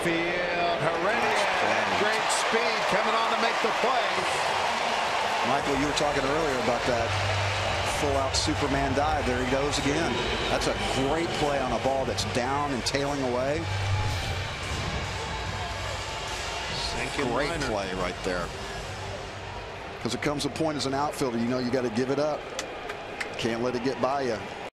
midfield. Heredia, great speed coming on to make the play. Michael, you were talking earlier about that full out Superman dive. There he goes again. That's a great play on a ball that's down and tailing away. Sinking Great liner. play right there. Because it comes a point as an outfielder, you know you got to give it up. Can't let it get by you.